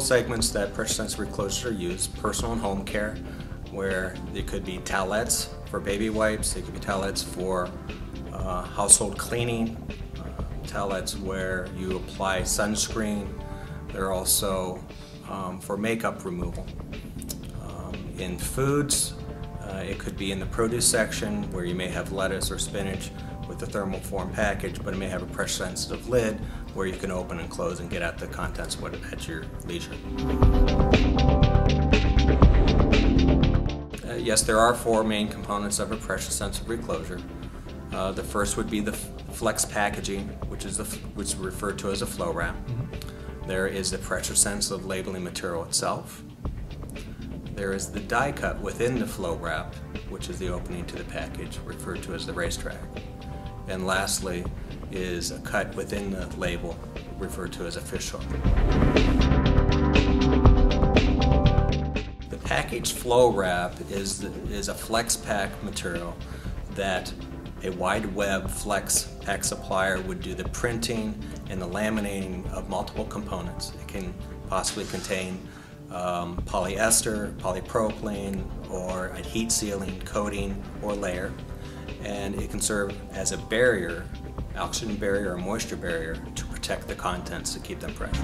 segments that pressure-sensitive reclosures are used, personal and home care, where it could be towelettes for baby wipes, it could be towelettes for uh, household cleaning, uh, towelettes where you apply sunscreen. They're also um, for makeup removal. Um, in foods, uh, it could be in the produce section where you may have lettuce or spinach with the thermal form package, but it may have a pressure sensitive lid where you can open and close and get at the contents at your leisure. Uh, yes, there are four main components of a pressure sensitive reclosure. Uh, the first would be the flex packaging, which is the, which is referred to as a flow wrap. Mm -hmm. There is the pressure sensitive labeling material itself. There is the die cut within the flow wrap, which is the opening to the package, referred to as the racetrack. And lastly is a cut within the label, referred to as a fish hook. The package flow wrap is, is a flex pack material that a wide web flex pack supplier would do the printing and the laminating of multiple components. It can possibly contain um, polyester, polypropylene, or a heat sealing coating or layer. And it can serve as a barrier, oxygen barrier or moisture barrier, to protect the contents to keep them fresh.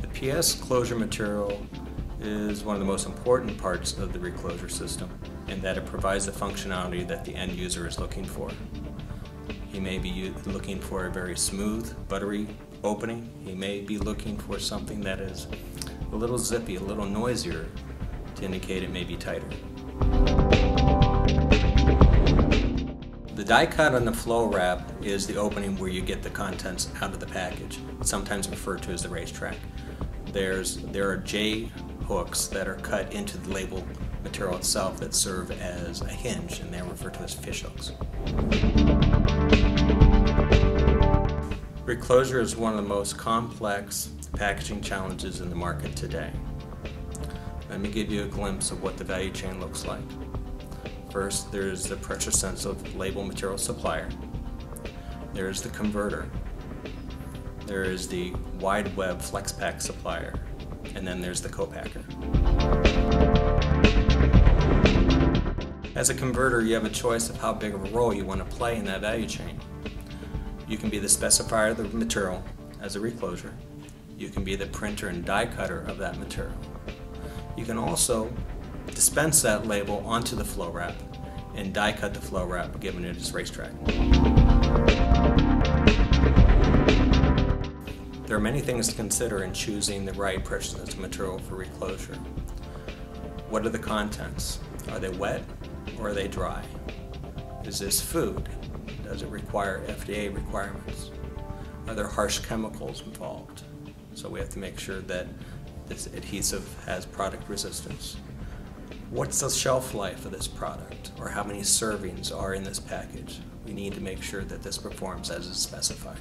The PS closure material is one of the most important parts of the reclosure system in that it provides the functionality that the end user is looking for. He may be looking for a very smooth, buttery opening. He may be looking for something that is a little zippy, a little noisier to indicate it may be tighter. The die cut on the flow wrap is the opening where you get the contents out of the package, sometimes referred to as the racetrack. There's, there are J hooks that are cut into the label material itself that serve as a hinge and they're referred to as fish hooks. Reclosure is one of the most complex packaging challenges in the market today. Let me give you a glimpse of what the value chain looks like. First, there's the pressure sensitive label material supplier. There's the converter. There is the wide web flex pack supplier. And then there's the co-packer. As a converter, you have a choice of how big of a role you want to play in that value chain. You can be the specifier of the material as a reclosure. You can be the printer and die cutter of that material. You can also dispense that label onto the flow wrap and die cut the flow wrap given it its racetrack. There are many things to consider in choosing the right pressure material for reclosure. What are the contents? Are they wet or are they dry? Is this food? Does it require FDA requirements? Are there harsh chemicals involved? So we have to make sure that this adhesive has product resistance. What's the shelf life of this product or how many servings are in this package? We need to make sure that this performs as is specified.